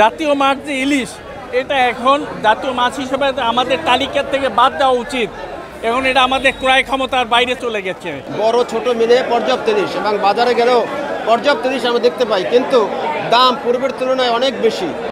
জাতীয় মাছ যে ইলিশ, এটা এখন জাতীয় মাছ হিসেবে আমাদের তালিকার থেকে বাদ দেওয়া উচিত। এখন এটা আমাদের ক্রয় ক্ষমতার বাইরে চলে গেছে। বড়, ছোট, মিলে পর্যাপ্ত জিনিস এবং বাজারে গেলেও পর্যাপ্ত জিনিস আমরা দেখতে পাই, কিন্তু দাম পূর্বের তুলনায় অনেক বেশি।